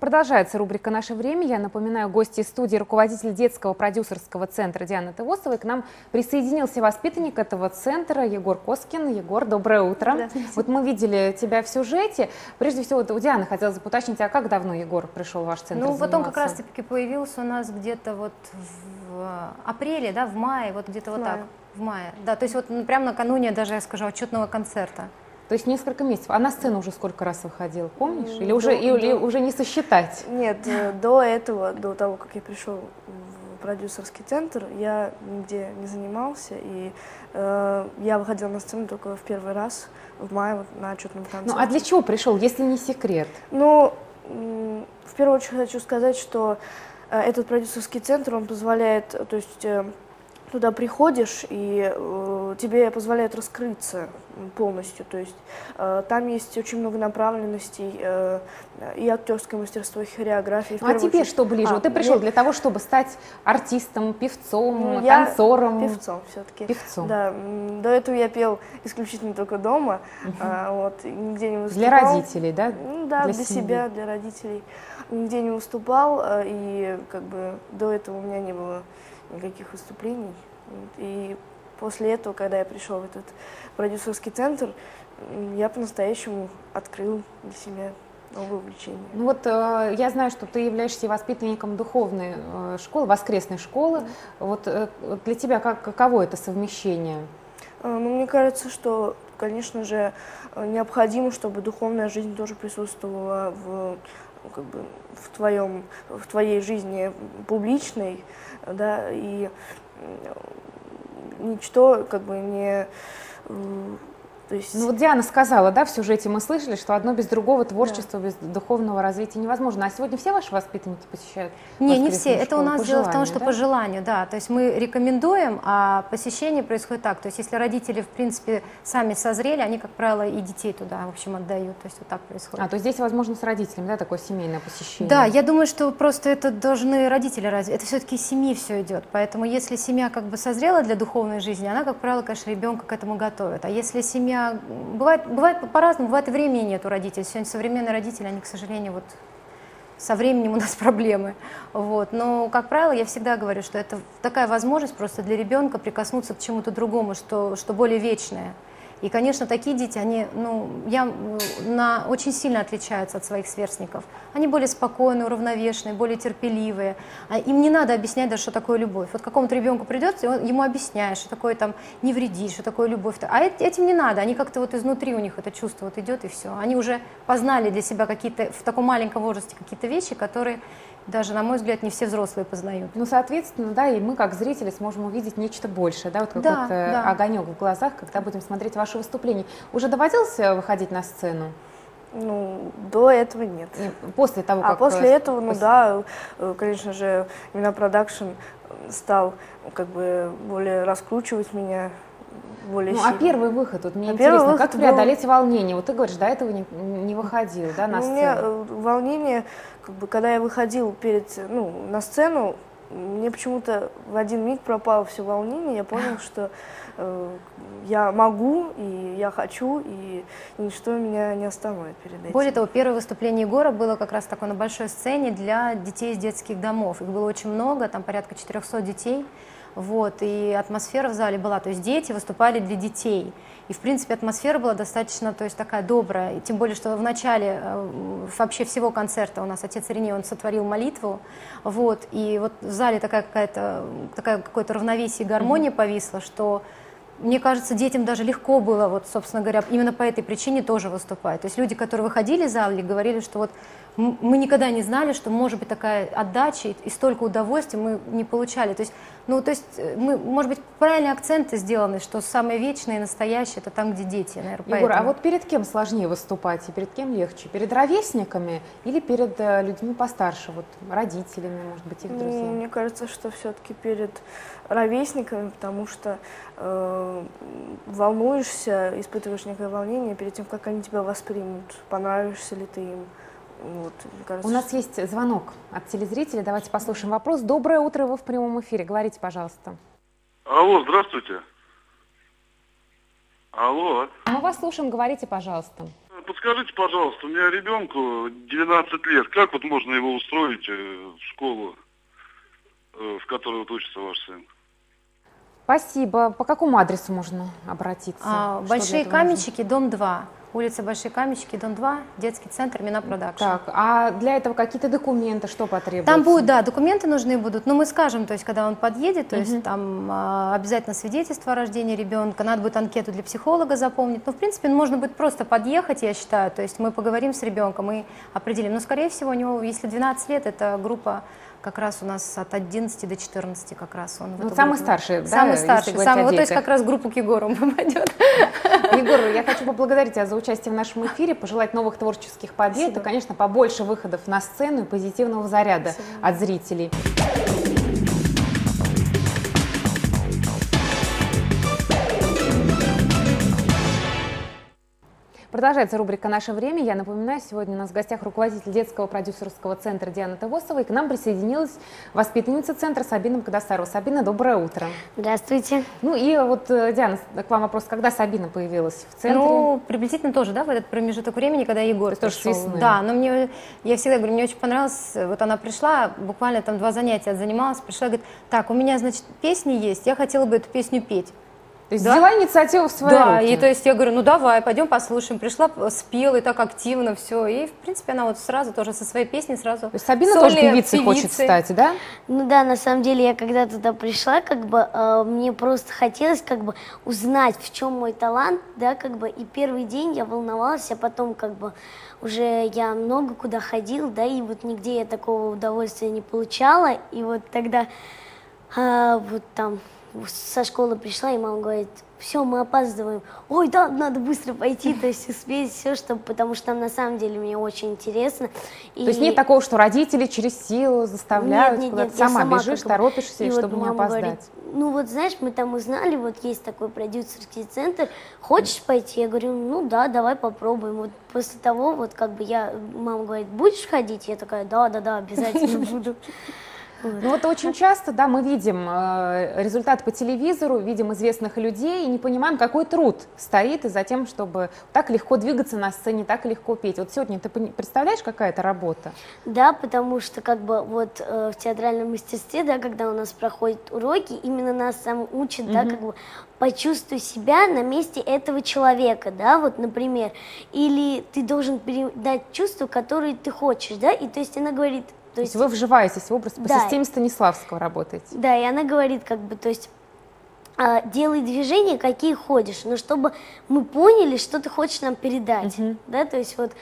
Продолжается рубрика «Наше время». Я напоминаю, гости студии, руководитель детского продюсерского центра Диана Тывосова. к нам присоединился воспитанник этого центра Егор Коскин. Егор, доброе утро. Вот мы видели тебя в сюжете. Прежде всего, вот у Дианы хотелось бы уточнить, а как давно Егор пришел в ваш центр Ну, вот он как раз-таки появился у нас где-то вот в апреле, да, в мае, вот где-то вот так, в мае. Да, то есть вот прямо накануне даже, я скажу, отчетного концерта. То есть несколько месяцев. А на сцену уже сколько раз выходил, помнишь? Или уже, до, или до... уже не сосчитать? Нет, э, до этого, до того, как я пришел в продюсерский центр, я нигде не занимался, и э, я выходила на сцену только в первый раз в мае вот, на отчетном концерте. Ну а для чего пришел, если не секрет? Ну, в первую очередь хочу сказать, что э, этот продюсерский центр, он позволяет, то есть э, туда приходишь, и э, тебе позволяют раскрыться полностью. То есть э, там есть очень много направленностей, э, и актерское мастерство, и хореография. Ну, а тебе очередь... что ближе? А, вот ты пришел мне... для того, чтобы стать артистом, певцом, ну, я танцором? певцом все-таки. Певцом. Да. До этого я пел исключительно только дома, угу. а, вот, нигде не выступал. Для родителей, да? Ну, да, для, для себя, для родителей. Нигде не выступал, э, и как бы до этого у меня не было никаких выступлений. И после этого, когда я пришел в этот продюсерский центр, я по-настоящему открыл для себя новое увлечение. Ну вот э, я знаю, что ты являешься воспитанником духовной э, школы, воскресной школы. Mm. Вот э, для тебя как, каково это совмещение? Э, ну, мне кажется, что, конечно же, необходимо, чтобы духовная жизнь тоже присутствовала в как бы в твоем в твоей жизни публичной да, и ничто как бы не то есть... Ну вот Диана сказала, да, в сюжете мы слышали, что одно без другого творчество, да. без духовного развития невозможно. А сегодня все ваши воспитанники посещают? Не, не все. Это у нас дело в том, что да? по желанию, да. То есть мы рекомендуем, а посещение происходит так. То есть если родители, в принципе, сами созрели, они, как правило, и детей туда, в общем, отдают. То есть вот так происходит. А, то здесь, возможно, с родителями, да, такое семейное посещение? Да, я думаю, что просто это должны родители развить. Это все-таки из семьи все идет. Поэтому если семья как бы созрела для духовной жизни, она, как правило, конечно, ребенка к этому готовит. А если семья меня бывает, бывает по-разному, бывает и времени нет у родителей. Сегодня современные родители, они, к сожалению, вот со временем у нас проблемы. Вот. Но, как правило, я всегда говорю, что это такая возможность просто для ребенка прикоснуться к чему-то другому, что, что более вечное. И, конечно, такие дети, они, ну, я, на, очень сильно отличаются от своих сверстников. Они более спокойные, уравновешенные, более терпеливые. А им не надо объяснять даже, что такое любовь. Вот какому-то ребенку придется, он, ему объясняешь, что такое там не вреди, что такое любовь. А этим не надо, они как-то вот изнутри у них это чувство вот идет, и все. Они уже познали для себя какие-то, в таком маленьком возрасте какие-то вещи, которые даже, на мой взгляд, не все взрослые познают. Ну, соответственно, да, и мы, как зрители, сможем увидеть нечто большее, да, вот какой-то да, да. огонек в глазах, когда будем смотреть ваше выступление. Уже доводилось э, выходить на сцену? Ну, до этого нет. После того, а как... А после этого, ну да, э, конечно же, именно продакшн стал как бы более раскручивать меня, более Ну, а сильно. а первый выход, вот мне а интересно, как преодолеть был... волнение? Вот ты говоришь, до этого не, не выходил, да, на ну, сцену? У меня э, волнение, как бы, когда я выходил перед, ну, на сцену, мне почему-то в один миг пропало все волнение, я понял, что э, я могу, и я хочу, и ничто меня не остановит перед этим. Более того, первое выступление Егора было как раз такое на большой сцене для детей из детских домов. Их было очень много, там порядка 400 детей. Вот, и атмосфера в зале была, то есть дети выступали для детей. И, в принципе, атмосфера была достаточно, то есть такая добрая. И тем более, что в начале э, вообще всего концерта у нас отец Ирине, он сотворил молитву. Вот, и вот в зале такая какая-то, такая какое-то равновесие и гармония mm-hmm. повисла, что мне кажется, детям даже легко было, вот, собственно говоря, именно по этой причине тоже выступать. То есть люди, которые выходили из зала, говорили, что вот мы никогда не знали, что может быть такая отдача и столько удовольствия мы не получали. То есть, ну, то есть э, мы, может быть, правильные акценты сделаны, что самое вечное и настоящее – это там, где дети, наверное, Егор, а поэтому. а вот перед кем сложнее выступать и перед кем легче? Перед ровесниками или перед э, людьми постарше, вот родителями, может быть, их ну, друзьями? Мне кажется, что все-таки перед ровесниками, потому что э, волнуешься, испытываешь некое волнение перед тем, как они тебя воспримут, понравишься ли ты им. Вот, кажется, У нас что... есть звонок от телезрителя. Давайте послушаем вопрос. Доброе утро, вы в прямом эфире. Говорите, пожалуйста. Алло, здравствуйте. Алло. Мы вас слушаем, говорите, пожалуйста. подскажите, пожалуйста, у меня ребенку 12 лет. Как вот можно его устроить э, в школу, э, в которой вот учится ваш сын? Спасибо. По какому адресу можно обратиться? А, большие каменщики, дом 2 улица Большие Каменщики, дом 2, детский центр Мина Продакшн. Так, а для этого какие-то документы, что потребуется? Там будут, да, документы нужны будут, но мы скажем, то есть когда он подъедет, то угу. есть там а, обязательно свидетельство о рождении ребенка, надо будет анкету для психолога запомнить, но в принципе можно будет просто подъехать, я считаю, то есть мы поговорим с ребенком и определим, но скорее всего у него, если 12 лет, это группа как раз у нас от 11 до 14 как раз он. Ну, самый старший, да? Самый старший, самый, вот, то есть как раз группу к Егору попадет. Я хочу поблагодарить тебя за участие в нашем эфире, пожелать новых творческих побед Спасибо. и, конечно, побольше выходов на сцену и позитивного заряда Спасибо. от зрителей. Продолжается рубрика «Наше время». Я напоминаю, сегодня у нас в гостях руководитель детского продюсерского центра Диана Тавосова. И к нам присоединилась воспитанница центра Сабина Богдасарова. Сабина, доброе утро. Здравствуйте. Ну и вот, э, Диана, к вам вопрос. Когда Сабина появилась в центре? Ну, приблизительно тоже, да, в этот промежуток времени, когда Егор То пришел. Тоже Да, но мне, я всегда говорю, мне очень понравилось, вот она пришла, буквально там два занятия занималась, пришла, говорит, так, у меня, значит, песни есть, я хотела бы эту песню петь. То есть да? взяла инициативу в свои да, руки. и то есть я говорю, ну давай, пойдем послушаем. Пришла, спела и так активно все. И, в принципе, она вот сразу тоже со своей песней сразу... То есть Сабина тоже певицей хочет стать, да? Ну да, на самом деле я когда туда пришла, как бы э, мне просто хотелось как бы узнать, в чем мой талант, да, как бы. И первый день я волновалась, а потом как бы уже я много куда ходил, да, и вот нигде я такого удовольствия не получала. И вот тогда э, вот там со школы пришла, и мама говорит, все, мы опаздываем. Ой, да, надо быстро пойти, то есть успеть все, чтобы, потому что там на самом деле мне очень интересно. И... То есть нет такого, что родители через силу заставляют, нет, нет, нет, сама, сама бежишь, как... торопишься, и чтобы вот не опоздать. Говорит, ну вот знаешь, мы там узнали, вот есть такой продюсерский центр, хочешь пойти? Я говорю, ну да, давай попробуем. Вот после того, вот как бы я, мама говорит, будешь ходить? Я такая, да, да, да, обязательно буду. Ну вот очень часто, да, мы видим э, результат по телевизору, видим известных людей и не понимаем, какой труд стоит и за тем, чтобы так легко двигаться на сцене, так легко петь. Вот сегодня ты представляешь, какая это работа? Да, потому что как бы вот э, в театральном мастерстве, да, когда у нас проходят уроки, именно нас сам учат, mm-hmm. да, как бы почувствуй себя на месте этого человека, да, вот, например, или ты должен передать чувства, которые ты хочешь, да, и то есть она говорит, то есть, вы вживаетесь в образ по да, системе Станиславского работаете? Да, и она говорит, как бы, то есть а, делай движения, какие ходишь, но чтобы мы поняли, что ты хочешь нам передать, угу. да, то есть вот,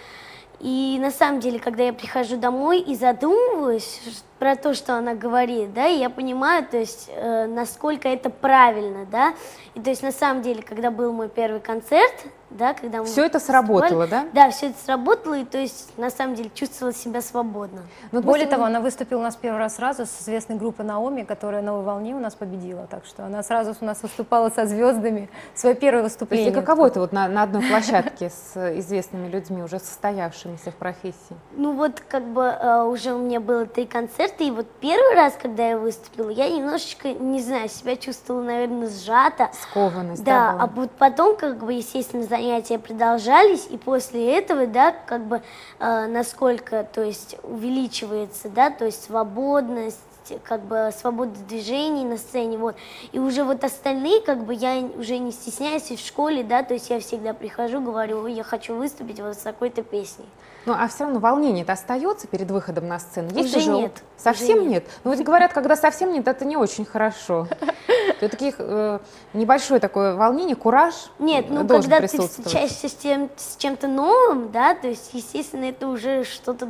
и на самом деле, когда я прихожу домой и задумываюсь про то, что она говорит, да, и я понимаю, то есть, э, насколько это правильно, да, и то есть, на самом деле, когда был мой первый концерт, да, когда мы все это сработало, да? Да, все это сработало, и то есть на самом деле чувствовала себя свободно. Но ну, более того, она выступила у нас первый раз сразу с известной группой Наоми, которая на новой волне у нас победила, так что она сразу у нас выступала со звездами, свое первое выступление. То есть, и каково это вот на, на одной площадке с известными людьми, уже состоявшимися в профессии? Ну вот как бы э, уже у меня было три концерта, и вот первый раз, когда я выступила, я немножечко, не знаю, себя чувствовала, наверное, сжато. Скованность, да. Да, а вот потом, как бы, естественно, занятия продолжались, и после этого, да, как бы э, насколько, то есть увеличивается, да, то есть свободность, как бы свобода движений на сцене, вот. И уже вот остальные, как бы я уже не стесняюсь и в школе, да, то есть я всегда прихожу, говорю, я хочу выступить вот с такой-то песней. Ну, а все равно волнение-то остается перед выходом на сцену? Есть уже, уже нет. Совсем уже нет? Ну, ведь говорят, когда совсем нет, это не очень хорошо. Таких э, небольшое такое волнение, кураж Нет, ну, когда ты встречаешься с, тем, с чем-то новым, да, то есть, естественно, это уже что-то,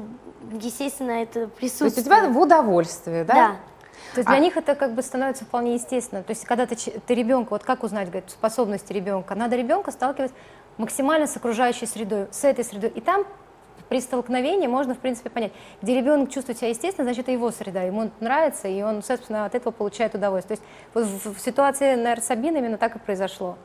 естественно, это присутствует. То есть у тебя в удовольствие, да? Да. То есть для а... них это как бы становится вполне естественно. То есть когда ты, ты ребенка, вот как узнать, говорит, способности ребенка? Надо ребенка сталкивать максимально с окружающей средой, с этой средой. И там при столкновении можно, в принципе, понять, где ребенок чувствует себя естественно, значит, это его среда, ему нравится, и он, собственно, от этого получает удовольствие. То есть в, ситуации, наверное, с Сабиной именно так и произошло.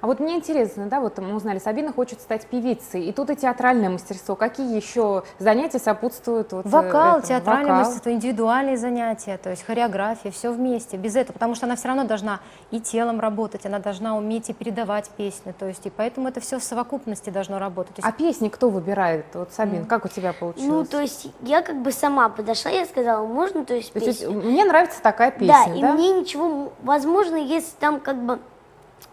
А вот мне интересно, да, вот мы узнали, Сабина хочет стать певицей, и тут и театральное мастерство. Какие еще занятия сопутствуют? Вот, э, Вокал, этому? театральное Вокал. мастерство, индивидуальные занятия, то есть хореография, все вместе, без этого, потому что она все равно должна и телом работать, она должна уметь и передавать песню, то есть и поэтому это все в совокупности должно работать. Есть А песни кто выбирает? Вот, Сабин, как у тебя получилось? Ну, то есть я как бы сама подошла, я сказала, можно, то есть То есть песню? мне нравится такая Да, песня, и да? мне ничего, возможно, если там как бы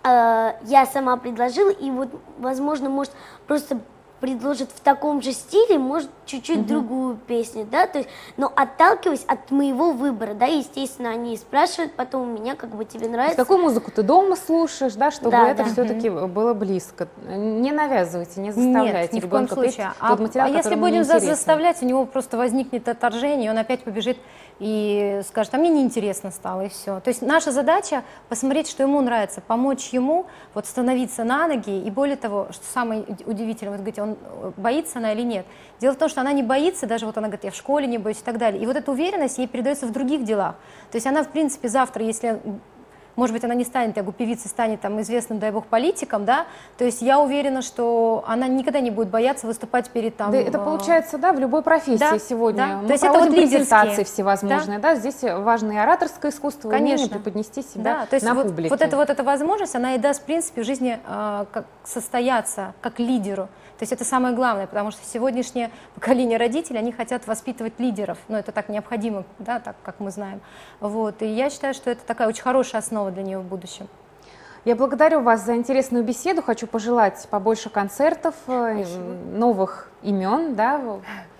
я сама предложила, и вот, возможно, может, просто предложит в таком же стиле, может, чуть-чуть другую песню, да, то есть, но отталкиваясь от моего выбора, да, естественно, они спрашивают потом у меня, как бы тебе нравится. Какую музыку ты дома слушаешь, да, чтобы Да, это да. все-таки было близко. Не навязывайте, не Нет, заставляйте ни в коем случае. тот А, материал, а если будем заставлять, у него просто возникнет отторжение, и он опять побежит и скажет, а мне неинтересно стало, и все. То есть наша задача посмотреть, что ему нравится, помочь ему вот становиться на ноги, и более того, что самое уд- удивительное, вот говорите, он э, боится она или нет. Дело в том, что она не боится, даже вот она говорит, я в школе не боюсь и так далее. И вот эта уверенность ей передается в других делах. То есть она, в принципе, завтра, если может быть, она не станет, я говорю, певицей, станет там известным, дай бог, политиком, да, то есть я уверена, что она никогда не будет бояться выступать перед там... Да, это э, получается, да, в любой профессии Да, сегодня. да. Мы То есть это вот презентации всевозможные, да. здесь важно и ораторское искусство, и умение Конечно. преподнести себя Да, то есть на вот, публике. вот эта вот эта возможность, она и даст, в принципе, в жизни э, как состояться как лидеру. То есть это самое главное, потому что сегодняшнее поколение родителей, они хотят воспитывать лидеров, но это так необходимо, да, так как мы знаем. Вот, и я считаю, что это такая очень хорошая основа для нее в будущем. Я благодарю вас за интересную беседу. Хочу пожелать побольше концертов, э, новых имен, да,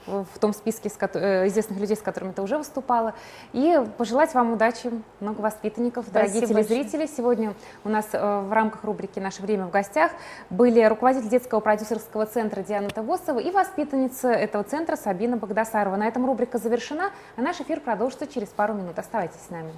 в- том списке э, известных людей, с которыми ты уже выступала. И пожелать вам удачи, много воспитанников, дорогие Спасибо телезрители. Сегодня у нас э, в рамках рубрики «Наше время» в гостях были руководитель детского продюсерского центра Диана Тавосова и воспитанница этого центра Сабина Богдасарова. На этом рубрика завершена, а наш эфир продолжится через пару минут. Оставайтесь с нами.